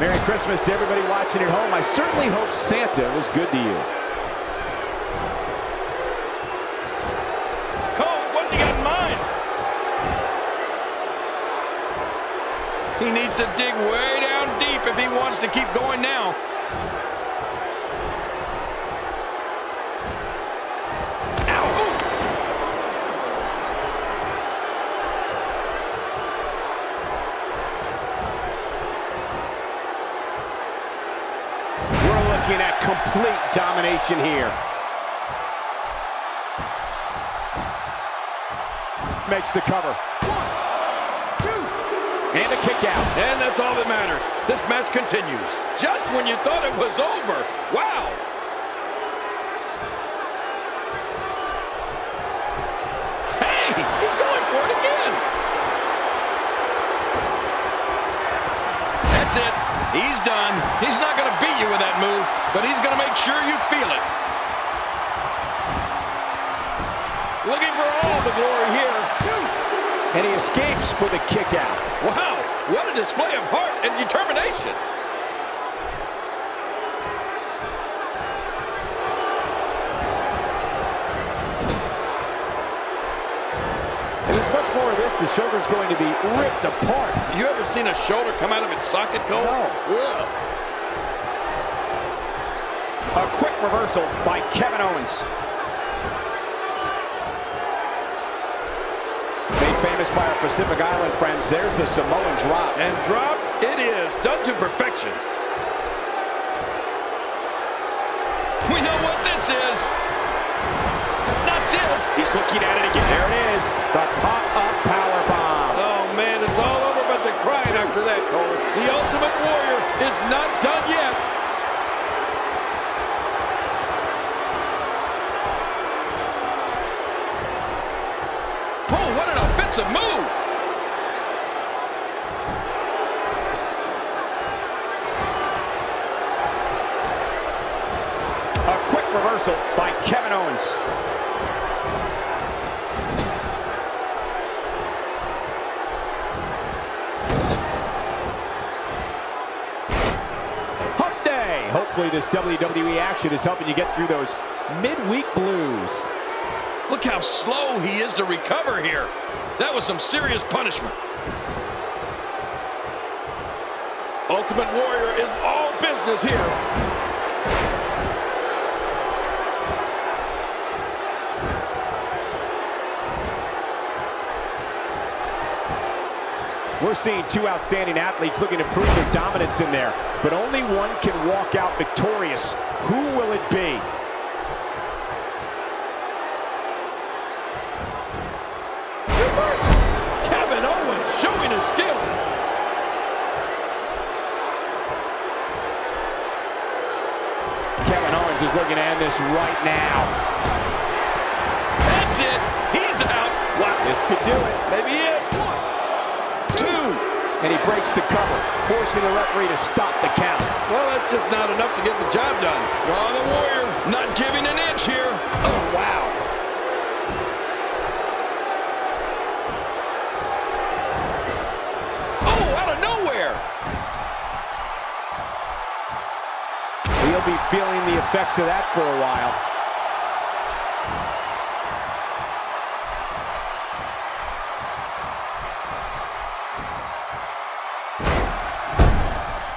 Merry Christmas to everybody watching at home. I certainly hope Santa was good to you. Cole, what's he got in mind? He needs to dig way down deep if he wants to keep going now. Looking at complete domination here. Makes the cover. And a kick out. And that's all that matters. This match continues. Just when you thought it was over. Wow. Hey, he's going for it again. That's it. He's done. He's not going to beat you with that move, but he's going to make sure you feel it. Looking for all the glory here. And he escapes with a kick out. Wow, what a display of heart and determination. And there's much more of this. The shoulder's going to be ripped apart. You ever seen a shoulder come out of its socket, Cole? No. Ugh. A quick reversal by Kevin Owens. Made famous by our Pacific Island friends, there's the Samoan drop. And drop it is, done to perfection. We know what this is. Not this. He's looking at it again. There it is. The pop-up power bomb. Oh, man, it's all over but the crying after that, Cole. The Ultimate Warrior is not done yet. Offensive move. A quick reversal by Kevin Owens. Hump day. Hopefully this WWE action is helping you get through those midweek blues. Look how slow he is to recover here. That was some serious punishment. Ultimate Warrior is all business here. We're seeing two outstanding athletes looking to prove their dominance in there, but only one can walk out victorious. Who will it be? Showing his skills. Kevin Owens is looking to end this right now. That's it. He's out. Wow, this could do it. Maybe it. One, Two. And he breaks the cover, forcing the referee to stop the count. Well, that's just not enough to get the job done. Oh, the Warrior not giving an inch here. He'll be feeling the effects of that for a while.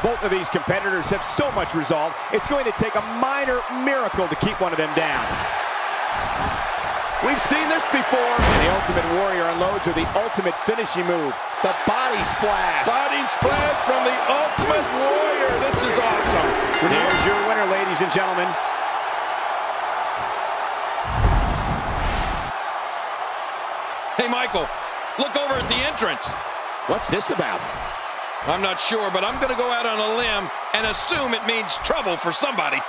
Both of these competitors have so much resolve, it's going to take a minor miracle to keep one of them down. We've seen this before. And the Ultimate Warrior unloads with the ultimate finishing move, the body splash. Body splash from the Ultimate Warrior. This is awesome. Here's your winner, ladies and gentlemen. Hey, Michael, look over at the entrance. What's this about? I'm not sure, but I'm going to go out on a limb and assume it means trouble for somebody.